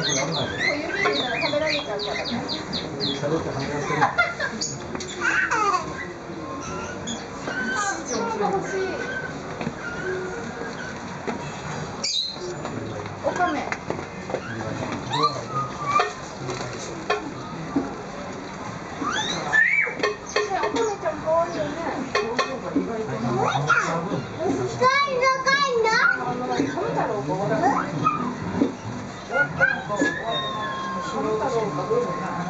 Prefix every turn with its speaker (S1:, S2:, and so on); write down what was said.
S1: 食
S2: れちゃうからね。
S1: 食べ。
S2: おかめ。おかちゃん可愛いよね。
S3: 高い
S2: の高い。
S3: ろうかどうか。